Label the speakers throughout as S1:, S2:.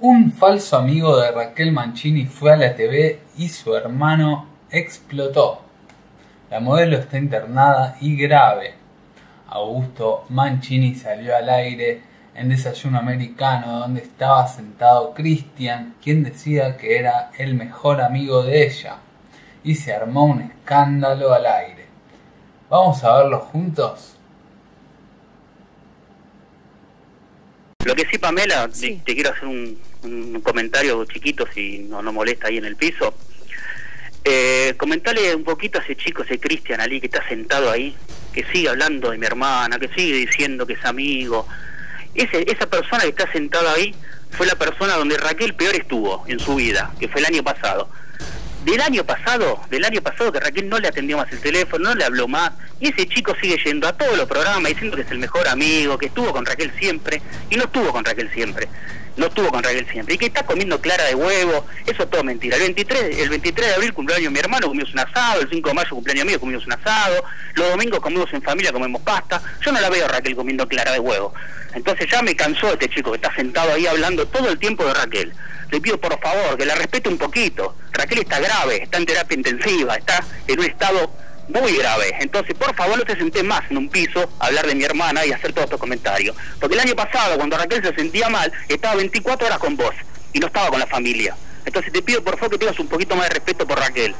S1: Un falso amigo de Raquel Mancini fue a la TV y su hermano explotó. La modelo está internada y grave. Augusto Mancini salió al aire en Desayuno Americano donde estaba sentado Cristian, quien decía que era el mejor amigo de ella, y se armó un escándalo al aire. Vamos a verlo juntos.
S2: Lo que sí, Pamela, Te, quiero hacer un, comentario chiquito, si no, no molesta ahí en el piso. Eh, comentarle un poquito a ese chico, ese Cristian Ali que está sentado ahí, que sigue hablando de mi hermana, que sigue diciendo que es amigo. Ese, esa persona que está sentada ahí fue la persona donde Raquel peor estuvo en su vida, que fue el año pasado del año pasado, del año pasado que Raquel no le atendió más el teléfono, no le habló más, y ese chico sigue yendo a todos los programas diciendo que es el mejor amigo, que estuvo con Raquel siempre, y no estuvo con Raquel siempre, no estuvo con Raquel siempre, y que está comiendo clara de huevo, eso es todo mentira. El 23, el 23 de abril cumpleaños mi hermano, comimos un asado, el 5 de mayo cumpleaños mío, comimos un asado, los domingos comimos en familia, comemos pasta, yo no la veo a Raquel comiendo clara de huevo. Entonces ya me cansó este chico que está sentado ahí hablando todo el tiempo de Raquel le pido por favor que la respete un poquito. Raquel está grave, está en terapia intensiva, está en un estado muy grave. Entonces, por favor, no te senté más en un piso a hablar de mi hermana y hacer todos estos comentarios. Porque el año pasado, cuando Raquel se sentía mal, estaba 24 horas con vos y no estaba con la familia. Entonces, te pido por favor que tengas un poquito más de respeto por Raquel.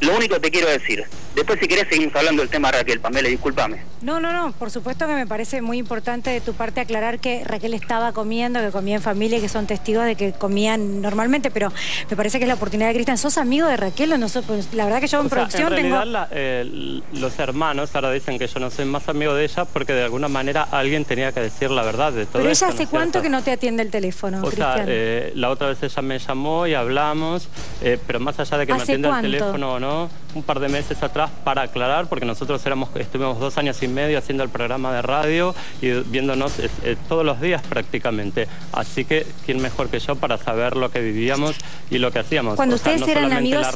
S2: Lo único que te quiero decir. Después, si querés, seguimos hablando del tema Raquel. Pamela, discúlpame.
S3: No, no, no. Por supuesto que me parece muy importante de tu parte aclarar que Raquel estaba comiendo, que comía en familia y que son testigos de que comían normalmente, pero me parece que es la oportunidad de Cristian. ¿Sos amigo de Raquel o no sos? Pues, la verdad que yo en producción
S4: en realidad, eh, los hermanos ahora dicen que yo no soy más amigo de ella porque de alguna manera alguien tenía que decir la verdad de todo
S3: Pero ella hace cuánto que no te atiende el teléfono,
S4: O sea, eh, la otra vez ella me llamó y hablamos, eh, pero más allá de que me atienda el teléfono o no, un par de meses atrás para aclarar, porque nosotros éramos, estuvimos dos años y medio haciendo el programa de radio y viéndonos eh, todos los días prácticamente. Así que, ¿quién mejor que yo para saber lo que vivíamos y lo que hacíamos?
S3: Cuando ustedes eran amigos,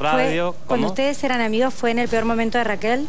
S3: cuando ustedes eran amigos, ¿fue en el peor momento de Raquel?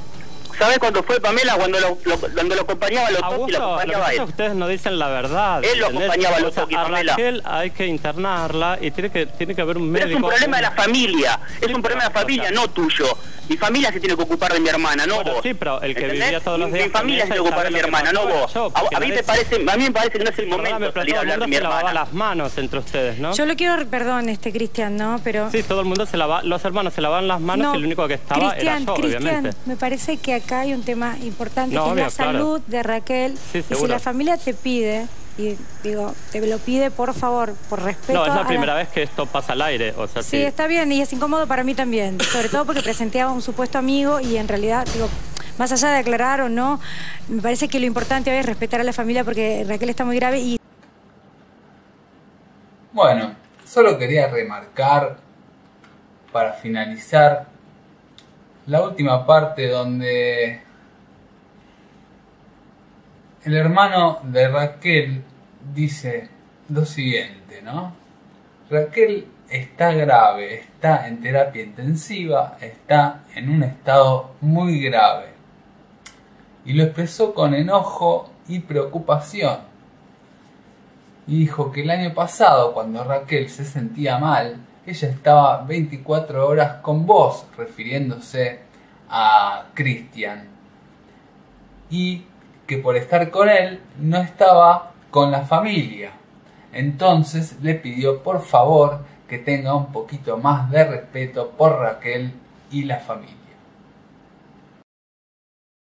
S2: ¿Sabes cuándo fue Pamela? Cuando lo, cuando lo acompañaba a los y lo acompañaba a él.
S4: ustedes no dicen la verdad.
S2: Él lo acompañaba a los dos Pamela.
S4: Raquel hay que internarla y tiene que, tiene que haber un médico.
S2: es un problema de la familia. Es un problema de la familia, no tuyo. Mi familia se tiene que ocupar de mi hermana, no vos.
S4: Sí, pero el que vivía todos los días.
S2: Mi familia se tiene que ocupar de mi hermana, no vos. a, mí te parece, a mí me parece que no es el momento de salir a hablar de mi hermana.
S4: las manos entre ustedes, ¿no?
S3: Yo lo quiero, perdón, este Cristian, ¿no? Pero...
S4: Sí, todo el mundo se lava, los hermanos se lavaban las manos y el único que estaba era yo, Cristian,
S3: me parece que acá hay un tema importante, que es la salud de Raquel. y si la familia te pide, y digo, te lo pide por favor, por respeto.
S4: No, es la primera vez que esto pasa al aire. O sea,
S3: sí, está bien y es incómodo para mí también, sobre todo porque presenté a un supuesto amigo y en realidad, digo, más allá de aclarar o no, me parece que lo importante hoy es respetar a la familia porque Raquel está muy grave y...
S1: Bueno, solo quería remarcar para finalizar la última parte donde el hermano de Raquel dice lo siguiente, ¿no? Raquel está grave, está en terapia intensiva, está en un estado muy grave. Y lo expresó con enojo y preocupación. Y dijo que el año pasado, cuando Raquel se sentía mal, ella estaba 24 horas con vos, refiriéndose a Cristian. Y que por estar con él no estaba con la familia. Entonces le pidió por favor que tenga un poquito más de respeto por Raquel y la familia.